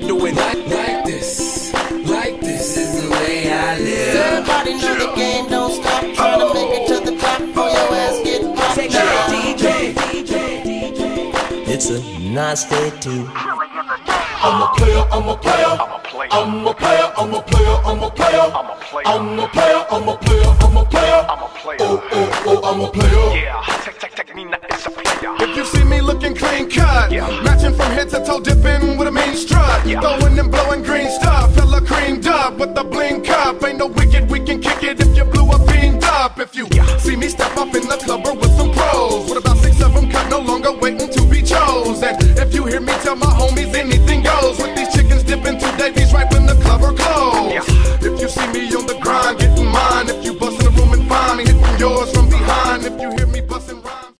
how do it. Like, like this, like this is the way I live. Everybody know the game don't stop. Trying to make it to the top for your ass get popped now. It's a nice day too. I'm a player, I'm a player. I'm a player, I'm a player, I'm a player. I'm a player, I'm a player, I'm a player. Oh, oh, oh, I'm a player. If you see me looking clean cut, matching from head to toe, dipping with a green strut. Yeah. Throwing and blowing green stuff. Fella creamed up with the blink up. Ain't no wicked, we can kick it if you blew a fiend up. If you yeah. see me step up in the club or with some pros. What about six of them cut, no longer waiting to be chosen. If you hear me tell my homies anything goes. With these chickens dipping to Davies right when the club are closed. Yeah. If you see me on the grind, getting mine. If you bust in the room and find me, hitting yours from behind. If you hear